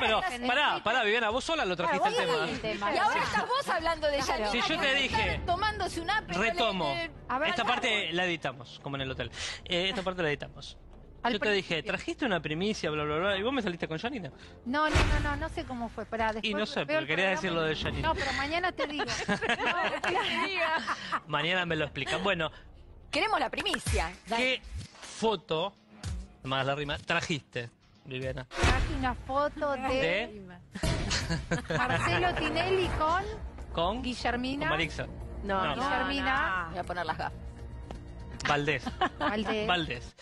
pero pará, pará, Viviana, vos sola lo trajiste el tema. el tema. Y ahora estás vos hablando de Claro. Yanina. Si yo te dije- Tomándose un ape. Retomo. Ver, Esta al parte la editamos, como en el hotel. Eh, esta parte la editamos. Al Yo te dije, trajiste una primicia, bla, bla, bla, y vos me saliste con Janina. No, no, no, no, no sé cómo fue. Pará, después Y no sé, porque quería decir lo de Janina. No, pero mañana te digo. Mañana me lo explican. Bueno, Queremos la primicia. ¿qué foto, más la rima, trajiste, Viviana? Traje una foto de, ¿De? Marcelo Tinelli con ¿Con? Guillermina Con Marixa. No, No. no. Guillermina Voy a poner las gafas. Valdés. Valdés. Valdés.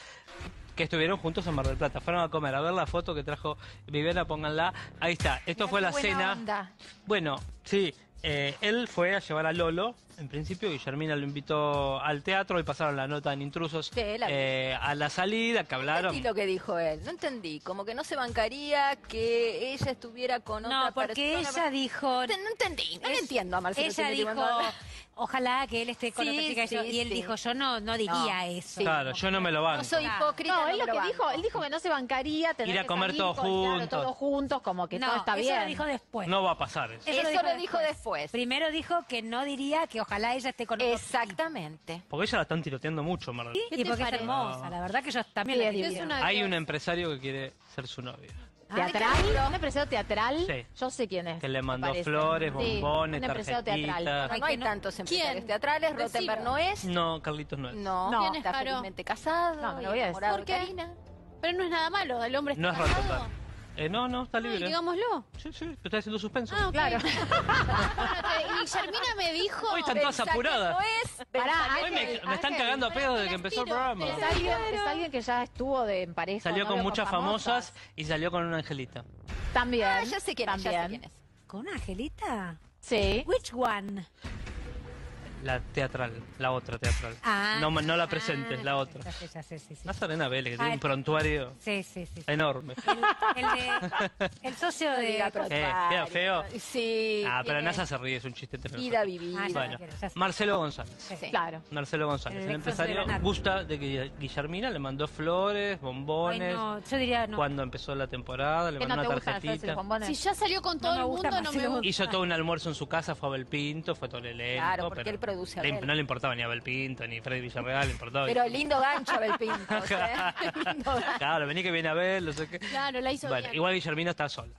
Que estuvieron juntos en Mar del Plata. Fueron a comer. A ver la foto que trajo Viviana, pónganla. Ahí está. Esto Mirá fue la buena cena. onda. Bueno, sí. eh, él fue a llevar a Lolo, en principio, Guillermina lo invitó al teatro y pasaron la nota en Intrusos Sí, la vi. eh, a la salida, que No hablaron. entendí lo que dijo él. No entendí. Como que no se bancaría que ella estuviera con otra No, porque persona. ella dijo... No entendí. No le entiendo a Marcelo Ella dijo, ojalá que él esté con Sí, otra chica. y yo- sí, y él sí. dijo, yo no, no diría No, eso. Claro, yo no me lo banco. No soy hipócrita. No, él lo que dijo, él dijo que no se bancaría tener Ir a comer todos claro, juntos. todos juntos, como que No, todo está eso bien. lo dijo después. No va a pasar eso. Eso lo dijo después. Primero dijo que no diría que ojalá ella esté con otro Exactamente. Porque ella la están tiroteando mucho, Mar del tipo. ¿Qué Y porque es hermosa, la verdad que yo también Sí, la es divina. Hay un empresario que quiere ser su novio. ¿Teatral? ¿Un empresario teatral? Sí. Yo sé quién es. Que le mandó flores, Sí, bombones, un empresario teatral. tarjetitas. No, no hay no- tantos empresarios ¿Quién? teatrales. Decilo. Rottenberg no es. No, Carlitos no es. No, No. ¿Quién es, está Caro? felizmente casado. No, me lo voy a decir. ¿Por qué? Karina. Pero no es nada malo, el hombre está No es. Eh, no, no, está Ay, libre. digámoslo. Sí, sí, te está haciendo suspenso. Ah. Claro. Guillermina me dijo... Hoy están todas apuradas. No es. Pará, pensá que Hoy me, es. me están Ángel, cagando a pedo desde que empezó el programa. Es alguien, es alguien que ya estuvo de, en pareja. Salió con muchas famosas y salió con una angelita. También. Ah, ya sé quién es, ya sé también. quién es. ¿Con una Angelita? Sí. Which one? La teatral, la otra teatral. Ah, no, no la presentes, ah, la otra. Ya sé, ya sé, sí, sí. Nazarena Vélez, que tiene Ah, un prontuario Sí, sí, sí. sí. enorme. El, el de, el socio de... Eh, queda feo. Sí. Ah, pero NASA se ríe, es un chiste Vida vivida. Ah, Bueno. Marcelo González. Sí. Claro. Marcelo González, El el empresario, gusta de que Guillermina le mandó flores, Ay, bombones, no, yo diría no. cuando empezó la temporada, le ¿Qué mandó no una tarjetita. Si ya salió con todo el mundo, no me gusta. Hizo todo un almuerzo en su casa, fue Abel Pinto, fue todo el elenco. Claro, porque pero él produce a le- Abel. No le importaba ni Abel Pinto, ni Freddy Villarreal, le importaba. Pero lindo gancho Abel Pinto. Lindo gancho. Claro, vení que viene Abel, no sé qué. Claro, la hizo Bueno, bien. igual Guillermina está sola.